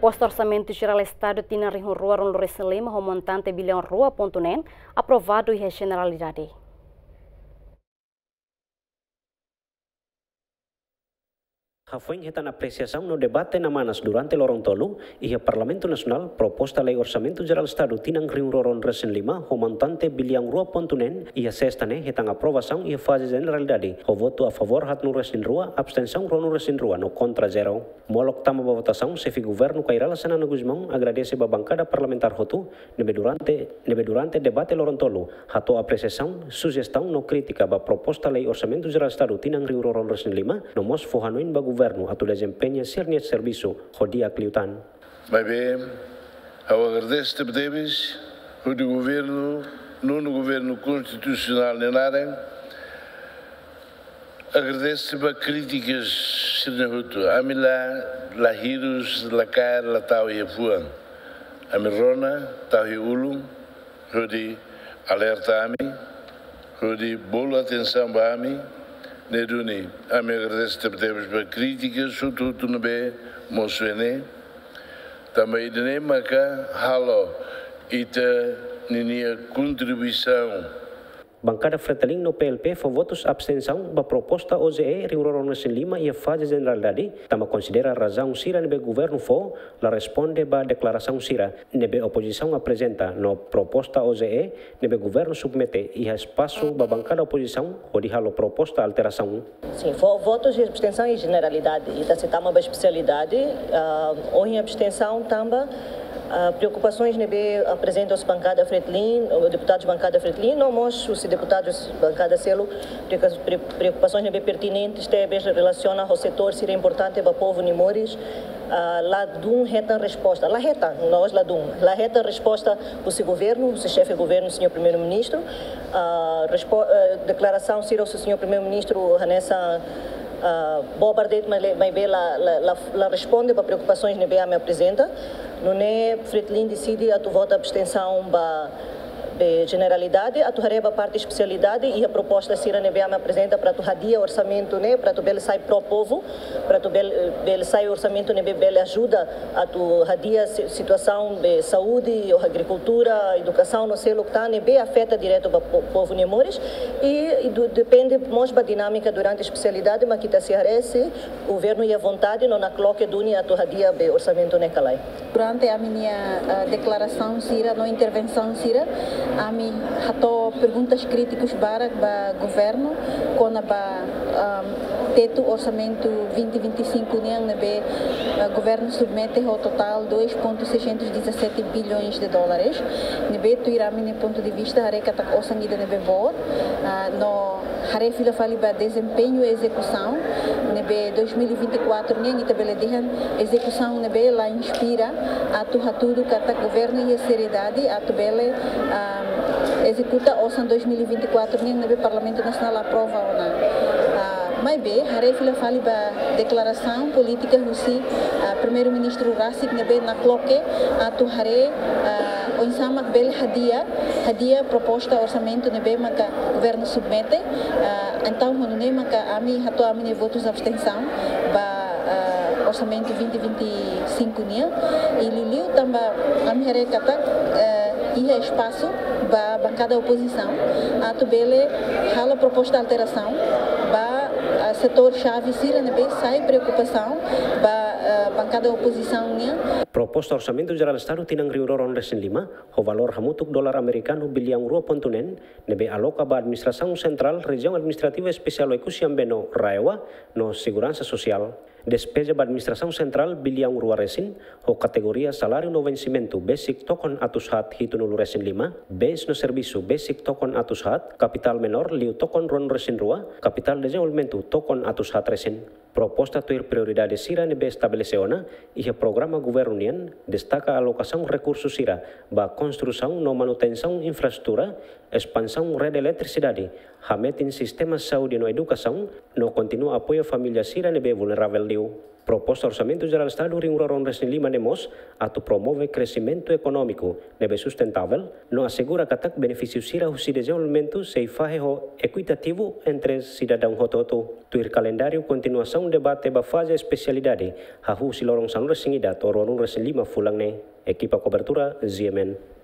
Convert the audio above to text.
proposta orçamento geral do Estado tinha rua no Recelema, o montante rua ponto nem, aprovado e a generalidade. Rafael hitan apreciação no debate na Manas durante lorong tolu e Parlamento Nacional proposta lei orçamento geral Estado tinang ring roron resen lima o montante bilhão rua ponto nen e a sexta ne hitan aprovação fase generalidade o voto a favor hat no resen rua abstenção rono resen rua no contra zero. Molok tama ba votação se fi governo kairala sanana Guzmão agradece ba bancada parlamentar nebe durante nebe durante debate lorong tolu. Hato apreciação sugestão no crítica ba proposta lei orçamento geral Estado tinang ring roron resen lima no mos fohanoin ba governo atau desempenha cerniat serviço rodia cliutan. Mas bem, eu agradeço te Davis, o do governo, no governo constitucional nem nada, agradeço para críticas senahuto, a mim lá, lá hirus, lá cara, lá tau e fuan. A mim rona, tau e ulum, rodi alerta a mim, rodi bolo atenção para mim, Neduni, a me agradece temos para críticas, sobretudo no B, Mosvene. Também de Nemaca, halo, ita, ninia contribuição Bancada Fretilin no PLP foi votos abstenção da proposta OZE Rio Nasin Lima e a fase generalidade, tama considera a razão sira nebe governo fo, la responde ba declaração sira, nebe oposição apresenta no proposta OZE, nebe governo submete. E a espaço ba bancada oposição, o de halo proposta alteração. Sim, foi votos de abstenção e generalidade, e da se tama ba especialidade, uh, ou em abstenção tamba, Uh, preocupações nebe apresentam os bancada Fretlin, o deputado de bancada Fretlin, não mostro os deputados bancada Selo, preocupações nebe pertinentes, também relaciona ao setor ser importante para o povo Nimores, uh, lá dum reta resposta, lá reta, nós lá dum, lá reta resposta o governo, o chefe de governo, o senhor primeiro-ministro, uh, uh, declaração ser o senhor primeiro-ministro nessa boa parte mas bem lá, lá, lá responde para preocupações que me apresenta. Não é Fretlin decide a tu voto abstenção para de generalidade, a tu a parte especialidade e a proposta Cira Nebea me apresenta para tu radia orçamento, né, para bel sai pro povo, para tu bel, bel sai orçamento né, bel ajuda a tu radia situação de saúde, agricultura, educação, não sei o que está, né, afeta direto para o povo Nemores e, e do, depende mais da dinâmica durante a especialidade, mas que está se arrece, o governo e a vontade não na coloque dunia a radia orçamento né, calai. Durante a minha a declaração Cira, não intervenção Cira, ami hato perguntas críticas para o governo com a teto orçamento 2025 nem nebe governo submete ao total 2.617 bilhões de dólares. Nebe tu irá ponto de vista kata osang ida nebe bot no hare fila fali ba desempenho e execução nebe 2024 nem ita bele dihan execução nebe la inspira atu hatudo kata governo e seriedade atu bele um, executa OSAN 2024 nem no Parlamento Nacional aprova não. Uh, mas bem, harei fila fali ba declaração política rusi uh, primeiro-ministro Rasik nebe na cloque atu hare onsama bel hadia. Hadia proposta orçamento nebe maka governo submete. Uh, então quando nem maka ami hatu ami votos abstenção ba uh, orçamento 2025 nia. E liliu tamba ami hare kata uh, ia espaço ba bancada oposição. A tubele hala proposta alteração ba setor chave sira nebe sai preocupação ba bancada oposição Proposta orçamento geral Estado tinang riuroron resen lima, o valor hamutuk dolar americano biliang rua pontunen, nebe aloka ba administração central região administrativa especial ekusiam beno raewa no segurança social. Despesa da administração central biliang rua resin, o categoria salário no vencimento basic token atus hat hito no resin lima, base no serviço basic token atus hat, capital menor liu token ron resin rua, capital desenvolvimento token atus hat resin. Proposta tuir prioridade sira nebe estabelece ona o programa governo destaca destaca alocação recursos sira ba construção no manutenção infraestrutura, expansão rede eletricidade, hametin sistemas saúde no educação, no continua apoio família sira nebe vulnerável liu. Proposta Orçamento Geral do Estado ringrorão nemos atu promove crescimento econômico nebe sustentável, não assegura que benefício sira o desenvolvimento se fajeho equitativo entre cidadão hototo. Tuir calendário continuação debate ba fase especialidade, hahu silorong san resingida toronung resin lima fulang ne. Equipa cobertura, ZMN.